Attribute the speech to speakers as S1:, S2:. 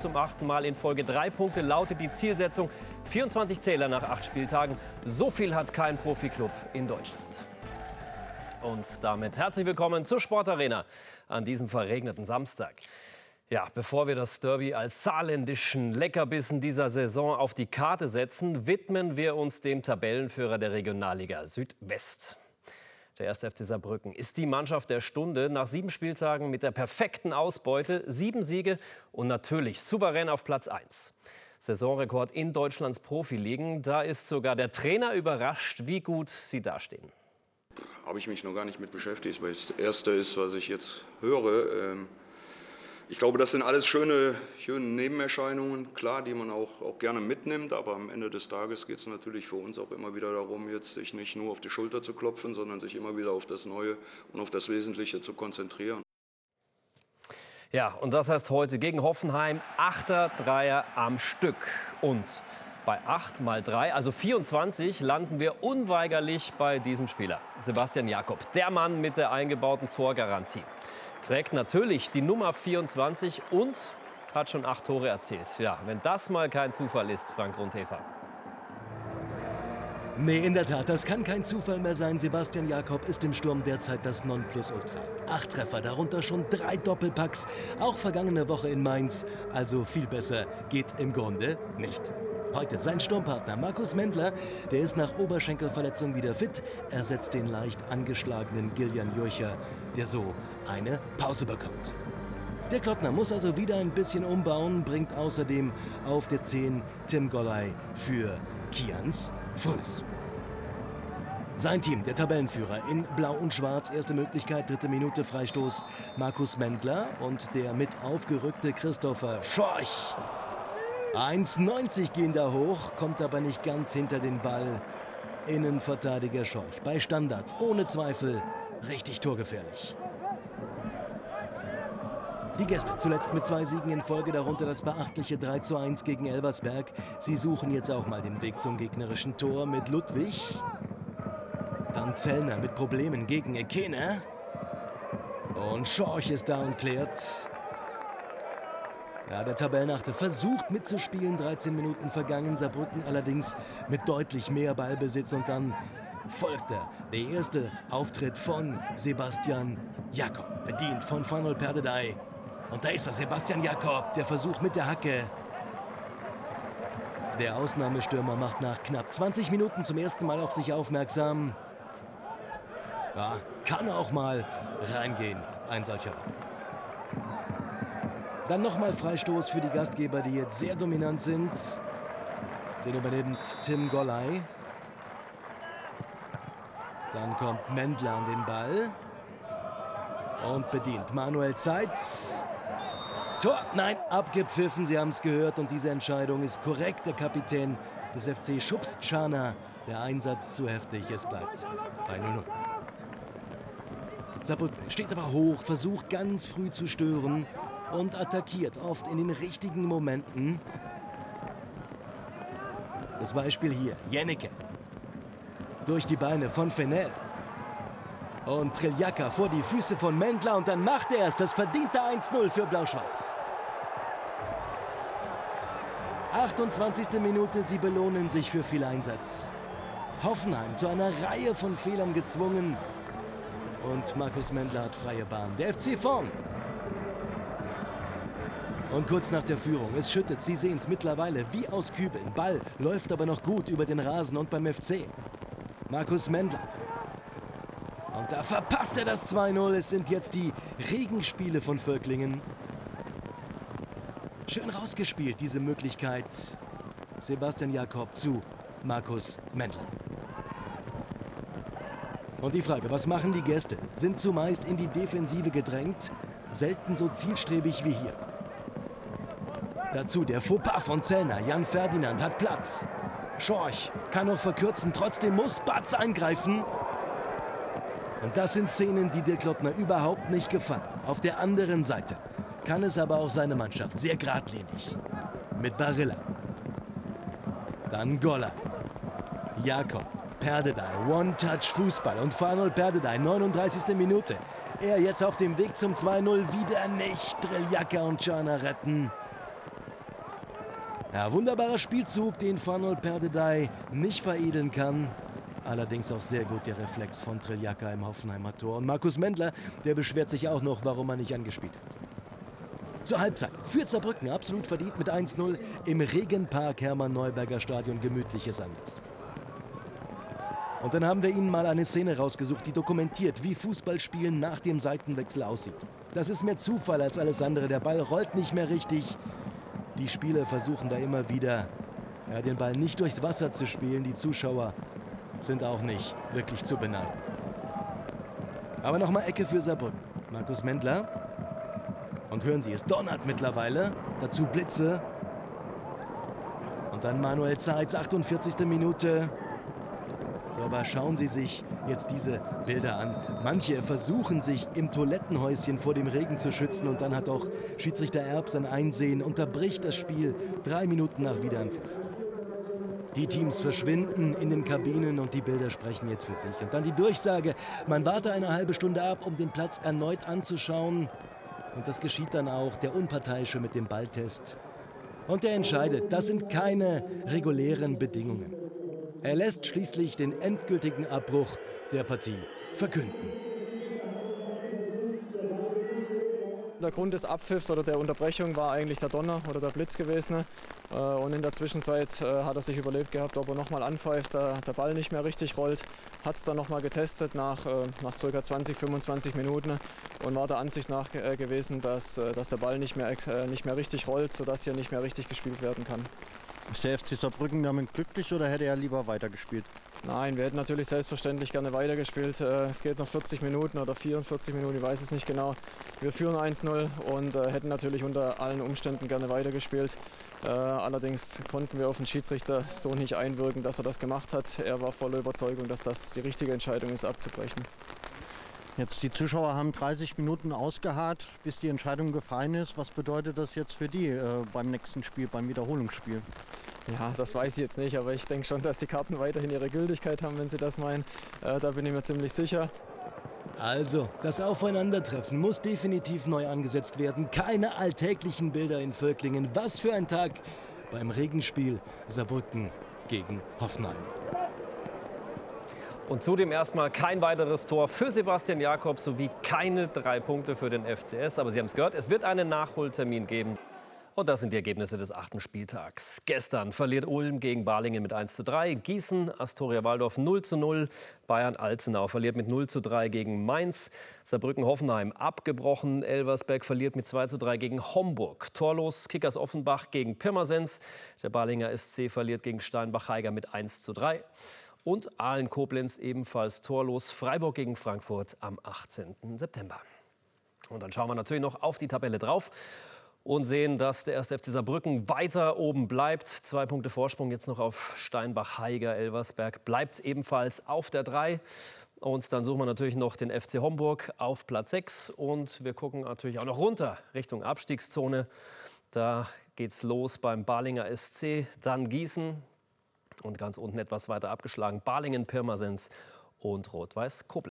S1: zum achten Mal in Folge. Drei Punkte lautet die Zielsetzung. 24 Zähler nach acht Spieltagen. So viel hat kein Profiklub in Deutschland. Und damit herzlich willkommen zur Sportarena an diesem verregneten Samstag. Ja, bevor wir das Derby als saarländischen Leckerbissen dieser Saison auf die Karte setzen, widmen wir uns dem Tabellenführer der Regionalliga Südwest. Der 1. FC Saarbrücken ist die Mannschaft der Stunde nach sieben Spieltagen mit der perfekten Ausbeute, sieben Siege und natürlich souverän auf Platz 1. Saisonrekord in Deutschlands Profiligen. Da ist sogar der Trainer überrascht, wie gut sie dastehen.
S2: Habe ich mich noch gar nicht mit beschäftigt, weil das Erste ist, was ich jetzt höre. Ähm ich glaube, das sind alles schöne, schöne Nebenerscheinungen, klar, die man auch, auch gerne mitnimmt. Aber am Ende des Tages geht es natürlich für uns auch immer wieder darum, jetzt sich nicht nur auf die Schulter zu klopfen, sondern sich immer wieder auf das Neue und auf das Wesentliche zu konzentrieren.
S1: Ja, und das heißt heute gegen Hoffenheim achter Dreier am Stück. Und bei 8 mal 3, also 24, landen wir unweigerlich bei diesem Spieler, Sebastian Jakob, der Mann mit der eingebauten Torgarantie trägt natürlich die Nummer 24 und hat schon acht Tore erzielt. Ja, wenn das mal kein Zufall ist, Frank Rundhefer.
S3: Nee, in der Tat, das kann kein Zufall mehr sein. Sebastian Jakob ist im Sturm derzeit das Nonplusultra. Acht Treffer, darunter schon drei Doppelpacks, auch vergangene Woche in Mainz. Also viel besser geht im Grunde nicht. Heute sein Sturmpartner Markus Mendler, der ist nach Oberschenkelverletzung wieder fit, ersetzt den leicht angeschlagenen Gillian Jurcher, der so eine Pause bekommt. Der Klottner muss also wieder ein bisschen umbauen, bringt außerdem auf der 10 Tim Golley für Kians Frühs. Sein Team, der Tabellenführer in Blau und Schwarz, erste Möglichkeit, dritte Minute Freistoß Markus Mendler und der mit aufgerückte Christopher Schorch 1,90 gehen da hoch, kommt aber nicht ganz hinter den Ball. Innenverteidiger Scheuch bei Standards ohne Zweifel richtig torgefährlich. Die Gäste zuletzt mit zwei Siegen in Folge, darunter das beachtliche 3 zu 1 gegen Elversberg. Sie suchen jetzt auch mal den Weg zum gegnerischen Tor mit Ludwig. Dann Zellner mit Problemen gegen Ekene. Und Schorch ist da und klärt. Ja, der Tabellenachte versucht mitzuspielen, 13 Minuten vergangen, Saarbrücken allerdings mit deutlich mehr Ballbesitz und dann folgte der erste Auftritt von Sebastian Jakob, bedient von Fanol Perdedei. Und da ist er, Sebastian Jakob, der Versuch mit der Hacke. Der Ausnahmestürmer macht nach knapp 20 Minuten zum ersten Mal auf sich aufmerksam. Ja, kann auch mal reingehen, ein solcher Ball. Dann nochmal Freistoß für die Gastgeber, die jetzt sehr dominant sind. Den übernimmt Tim Golley. Dann kommt Mendler an den Ball. Und bedient Manuel Zeitz. Tor! Nein, abgepfiffen, Sie haben es gehört. Und diese Entscheidung ist korrekt. Der Kapitän des FC schubst Schana. Der Einsatz zu heftig. Es bleibt bei 0-0. Saarbrücken steht aber hoch, versucht ganz früh zu stören und attackiert oft in den richtigen Momenten. Das Beispiel hier, Jennecke. Durch die Beine von Fenel. Und Triljaka vor die Füße von Mendler und dann macht er es. Das verdiente 1-0 für Blau-Schwarz. 28. Minute, sie belohnen sich für viel Einsatz. Hoffenheim zu einer Reihe von Fehlern gezwungen. Und Markus Mendler hat freie Bahn. Der FC vorn. Und kurz nach der Führung, es schüttet, Sie sehen es mittlerweile wie aus Kübeln. Ball läuft aber noch gut über den Rasen und beim FC. Markus Mendler. Und da verpasst er das 2-0. Es sind jetzt die Regenspiele von Völklingen. Schön rausgespielt, diese Möglichkeit. Sebastian Jakob zu Markus Mendler. Und die Frage, was machen die Gäste? Sind zumeist in die Defensive gedrängt, selten so zielstrebig wie hier. Dazu der Fauxpas von Zellner. Jan Ferdinand hat Platz. Schorch kann noch verkürzen, trotzdem muss Batz eingreifen. Und das sind Szenen, die Dirk Lottner überhaupt nicht gefallen. Auf der anderen Seite kann es aber auch seine Mannschaft sehr geradlinig. Mit Barilla. Dann Goller. Jakob. Perdedei. One-Touch-Fußball. Und Farnold Perdedei. 39. Minute. Er jetzt auf dem Weg zum 2-0. Wieder nicht. Drilljaka und Czana retten. Ja, wunderbarer Spielzug, den Fanol Perdedei nicht veredeln kann. Allerdings auch sehr gut der Reflex von Triljaka im Hoffenheimer Tor. Und Markus Mendler, der beschwert sich auch noch, warum er nicht angespielt hat. Zur Halbzeit führt Saarbrücken absolut verdient mit 1-0 im Regenpark Hermann Neuberger Stadion gemütliches Anlass. Und dann haben wir Ihnen mal eine Szene rausgesucht, die dokumentiert, wie Fußballspielen nach dem Seitenwechsel aussieht. Das ist mehr Zufall als alles andere. Der Ball rollt nicht mehr richtig. Die Spieler versuchen da immer wieder, ja, den Ball nicht durchs Wasser zu spielen. Die Zuschauer sind auch nicht wirklich zu beneiden. Aber nochmal Ecke für Saarbrücken. Markus Mendler. Und hören Sie, es donnert mittlerweile. Dazu Blitze. Und dann Manuel Zeitz, 48. Minute. So, aber schauen Sie sich jetzt diese Bilder an. Manche versuchen sich im Toilettenhäuschen vor dem Regen zu schützen und dann hat auch Schiedsrichter Erbs ein Einsehen, unterbricht das Spiel drei Minuten nach Wiederanpfiff. Die Teams verschwinden in den Kabinen und die Bilder sprechen jetzt für sich. Und dann die Durchsage, man warte eine halbe Stunde ab, um den Platz erneut anzuschauen. Und das geschieht dann auch, der Unparteiische mit dem Balltest. Und er entscheidet, das sind keine regulären Bedingungen. Er lässt schließlich den endgültigen Abbruch der Partie verkünden.
S4: Der Grund des Abpfiffs oder der Unterbrechung war eigentlich der Donner oder der Blitz gewesen. Äh, und in der Zwischenzeit äh, hat er sich überlegt gehabt, ob er nochmal anpfeift, da der Ball nicht mehr richtig rollt. Hat es dann nochmal getestet nach, äh, nach ca. 20, 25 Minuten und war der Ansicht nach gewesen, dass, dass der Ball nicht mehr, nicht mehr richtig rollt, sodass hier nicht mehr richtig gespielt werden kann.
S5: Ist der FC Saarbrücken damit glücklich oder hätte er lieber weitergespielt?
S4: Nein, wir hätten natürlich selbstverständlich gerne weitergespielt. Äh, es geht noch 40 Minuten oder 44 Minuten, ich weiß es nicht genau. Wir führen 1-0 und äh, hätten natürlich unter allen Umständen gerne weitergespielt. Äh, allerdings konnten wir auf den Schiedsrichter so nicht einwirken, dass er das gemacht hat. Er war voller Überzeugung, dass das die richtige Entscheidung ist, abzubrechen.
S5: Jetzt die Zuschauer haben 30 Minuten ausgeharrt, bis die Entscheidung gefallen ist. Was bedeutet das jetzt für die beim nächsten Spiel, beim Wiederholungsspiel?
S4: Ja, das weiß ich jetzt nicht, aber ich denke schon, dass die Karten weiterhin ihre Gültigkeit haben, wenn sie das meinen. Äh, da bin ich mir ziemlich sicher.
S3: Also, das Aufeinandertreffen muss definitiv neu angesetzt werden. Keine alltäglichen Bilder in Völklingen. Was für ein Tag beim Regenspiel Saarbrücken gegen Hoffenheim.
S1: Und zudem erstmal kein weiteres Tor für Sebastian Jakob sowie keine drei Punkte für den FCS. Aber Sie haben es gehört, es wird einen Nachholtermin geben. Und das sind die Ergebnisse des achten Spieltags. Gestern verliert Ulm gegen Balingen mit 1 zu 3, Gießen, Astoria Waldorf 0 zu 0, Bayern Alzenau verliert mit 0 zu 3 gegen Mainz, Saarbrücken Hoffenheim abgebrochen, Elversberg verliert mit 2 zu 3 gegen Homburg, Torlos Kickers Offenbach gegen Pirmasens, der Balinger SC verliert gegen Steinbach-Heiger mit 1 zu 3 und Aalen-Koblenz ebenfalls torlos. Freiburg gegen Frankfurt am 18. September. Und dann schauen wir natürlich noch auf die Tabelle drauf und sehen, dass der 1. FC Saarbrücken weiter oben bleibt. Zwei Punkte Vorsprung jetzt noch auf Steinbach-Heiger. Elversberg bleibt ebenfalls auf der 3. Und dann suchen wir natürlich noch den FC Homburg auf Platz 6. Und wir gucken natürlich auch noch runter Richtung Abstiegszone. Da geht's los beim Balinger SC, dann Gießen, und ganz unten etwas weiter abgeschlagen Balingen, Pirmasens und Rot-Weiß Koblenz.